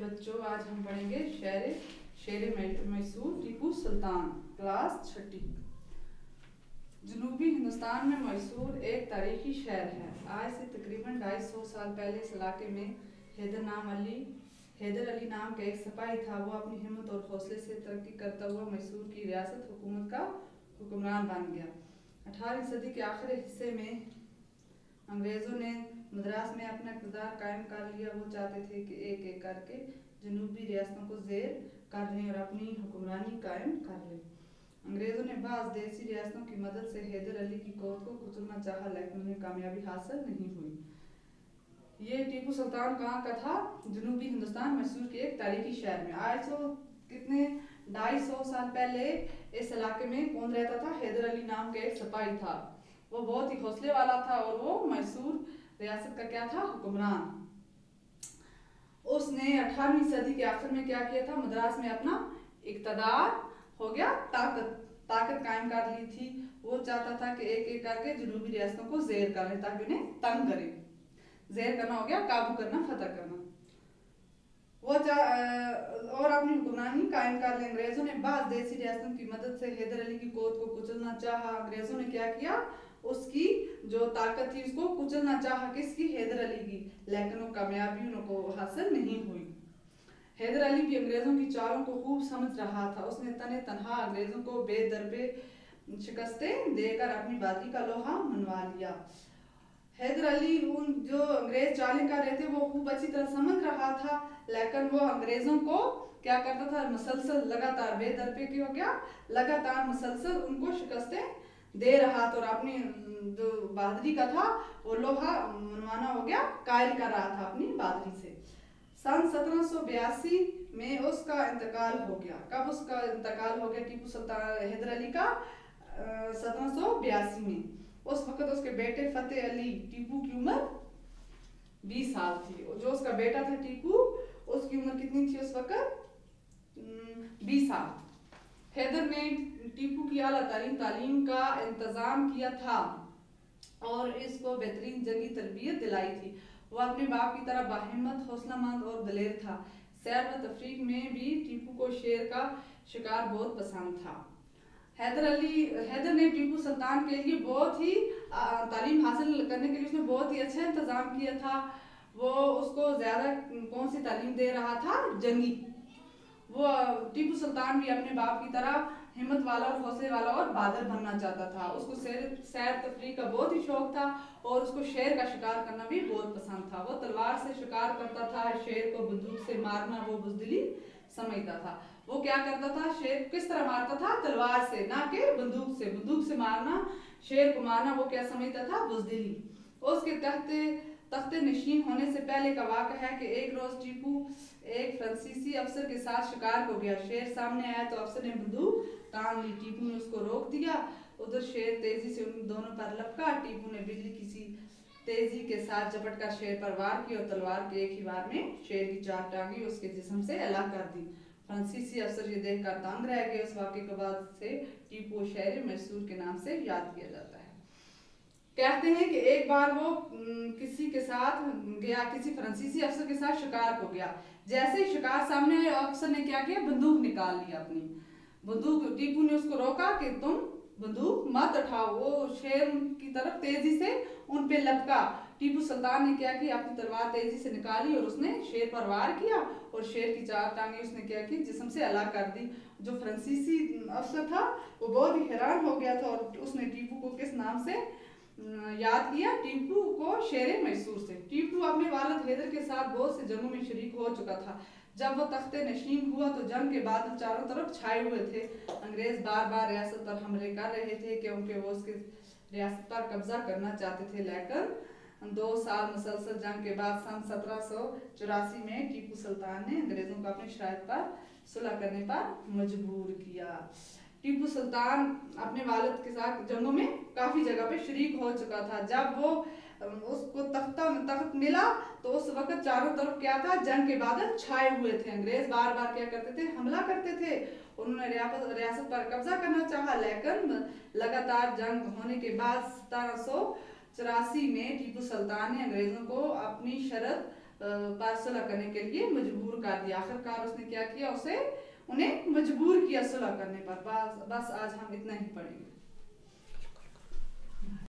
बच्चों, आज हम पढ़ेंगे शेर शेर मैसूर, टीपू, सुल्तान, क्लास छठी। जनूबी हिंदुस्तान में मैसूर एक तारीखी शहर है। आज से तकरीबन ढाई सौ साल पहले इस इलाके में हैदर नाम अली, हैदर अली नाम का एक सिपाही था। वो अपनी हिम्मत और हौसले से तरक्की करता हुआ मैसूर की रियासत हुकूमत का हुक्मरान बन गया। अठारहवीं सदी के आखिरी हिस्से में अंग्रेज़ों ने मद्रास में अपना इकतदार कायम कर लिया। वो चाहते थे कि एक एक करके जनूबी रियासतों को जेर कर लें और अपनी हुक्मरानी कायम कर लें। अंग्रेज़ों ने बाज़ देसी रियासतों की मदद से हैदर अली की कौत को कुचलना चाहा, लेकिन उन्हें कामयाबी हासिल नहीं हुई। ये टीपू सुल्तान कहाँ का था? जनूबी हिंदुस्तान मैसूर के एक तारीखी शहर में। आज तो कितने? ढाई सौ साल पहले इस इलाके में कौन रहता था? हैदर अली नाम का एक सिपाही था। वो बहुत ही हौसले वाला था और वो मैसूर रियासत का क्या था? हुक्मरान। उसने अठारहवीं सदी के आखिर में क्या किया था? मद्रास में अपना इकतदार हो गया, ताकत ताकत कायम कर ली थी। वो चाहता था कि एक एक करके जनूबी रियासतों को जेर कर ले, ताकि उन्हें तंग करे। जेर करना हो गया, काबू करना, फतह करना। वो और अपनी हुक्मरानी कायम कर ले। अंग्रेज़ों ने बाद देसी रियासतों की मदद से हैदर अली की कोत को कुचलना चाहा। अंग्रेज़ों ने क्या किया? उसकी जो ताकत थी उसको कुचलना चाहा किसकी हैदर अली की। लेकिन वो कामयाबी उनको हासिल नहीं हुई। हैदर अली भी अंग्रेज़ों की चालों को खूब समझ रहा था। उसने तने तनहा अंग्रेज़ों को बेदरबे शिकस्तें देकर अपनी बाजी का लोहा मनवा लिया। हैदर अली उन जो अंग्रेज़ चालें कर रहे थे, वो खूब अच्छी तरह समझ रहा था। लेकिन वो अंग्रेज़ों को क्या करता था? मुसलसल लगातार बेदरपे की हो गया। लगातार मुसलसल उनको शिकस्तें दे रहा था और अपनी जो बहादुरी का था, वो लोहा मनवाना हो गया कायल कर रहा था अपनी बहादुरी से। सन सत्रह में उसका इंतकाल हो गया। कब उसका इंतकाल हो गया टीपू सुल्तान हैदर अली का? सत्रह में। उस वक्त उसके बेटे फतेह अली टीपू की उम्र बीस साल थी। जो उसका बेटा था टीपू, उसकी उम्र कितनी थी उस वक्त? बीस साल हैदर ने टीपू की अला तालीम तालीम का इंतज़ाम किया था और इसको बेहतरीन जंगी तरबियत दिलाई थी। वो अपने बाप की तरह बाहिम्मत हौसलामंद और दलेर था। सैर व तफरीक में भी टीपू को शेर का शिकार बहुत पसंद था। हैदर अली, हैदर ने टीपू सुल्तान के लिए बहुत ही तालीम हासिल करने के लिए उसने बहुत ही अच्छा इंतज़ाम किया था। वो उसको ज़्यादा कौन सी तालीम दे रहा था? जंगी। वो, टीपू सुल्तान भी अपने बाप की तरह हिम्मत वाला और हौसले वाला और बादल बनना चाहता था। उसको सैर सैर तफरी का बहुत ही शौक था और उसको शेर का शिकार करना भी बहुत पसंद था। वो तलवार से शिकार करता था, शेर को बंदूक से मारना वो बुजदिली समझता था। वो क्या करता था? शेर किस तरह मारता था? तलवार से, ना के बंदूक से। बंदूक से मारना, शेर को मारना वो क्या समझता था? बुजदिली। उसके तहते तख्ते नशीन होने से पहले का वाक़ है कि एक रोज़ टीपू एक फ्रांसीसी अफसर के साथ शिकार को गया। शेर सामने आया तो अफसर ने बंदूक तान ली। टीपू ने उसको रोक दिया। उधर शेर तेज़ी से उन दोनों पर लपका। टीपू ने बिजली किसी तेज़ी के साथ झपट कर शेर पर वार की और तलवार के एक ही वार में शेर की चार टांगी, उसके जिसम से अलग कर दी। फ्रांसीसी अफसर ये देखकर तंग रह गए। उस वाक्य के बाद से टीपू शहर मैसूर के नाम से याद किया जाता है। कहते हैं कि एक बार वो किसी के साथ गया, किसी फ्रांसीसी अफसर के साथ शिकार को गया। जैसे ही शिकार सामने आए, अफसर ने क्या किया? बंदूक निकाल लिया अपनी। बंदूक, टीपू ने उसको रोका कि तुम बंदूक मत उठाओ। वो शेर की तरफ़ तेज़ी से उन पे लपका। टीपू सुल्तान ने क्या किया? अपनी तलवार तेज़ी से निकाली और उसने शेर पर वार किया और शेर की चार टांगे। उसने क्या की जिसम से अलग कर दी। जो फ्रांसीसी अफसर था, वो बहुत ही हैरान हो गया था और उसने टीपू को किस नाम से याद किया? टीपू को शेर मैसूर से। टीपू अपने वालद हैदर के साथ बहुत से जंगों में शरीक हो चुका था। जब वो तख्ते नशीन हुआ तो जंग के बाद चारों तरफ़ छाए हुए थे। अंग्रेज़ बार बार रियासत पर हमले कर रहे थे क्योंकि वो उसके रियासत पर कब्जा करना चाहते थे। लेकर दो साल मुसलसल जंग के बाद सन सत्रह सौ चौरासी में टीपू सुल्तान ने अंग्रेज़ों को अपने शराय पर सुलह करने पर मजबूर किया। टीपू सुल्तान अपने वालद के साथ जंगों में काफ़ी जगह पे शरीक हो चुका था। जब वो उसको तख्ता तख्त मिला तो उस वक्त चारों तरफ़ क्या था? जंग के बादल छाए हुए थे। अंग्रेज़ बार बार क्या करते थे? हमला करते थे। उन्होंने रियासत पर कब्जा करना चाहा, लेकिन लगातार जंग होने के बाद सतारह में टीपू सुल्तान ने अंग्रेज़ों को अपनी शरत पर सुलह करने के लिए मजबूर कर दिया। आखिरकार उसने क्या किया? उसे उन्हें मजबूर किया सुलह करने पर। बस बस आज हम इतना ही पढ़ेंगे।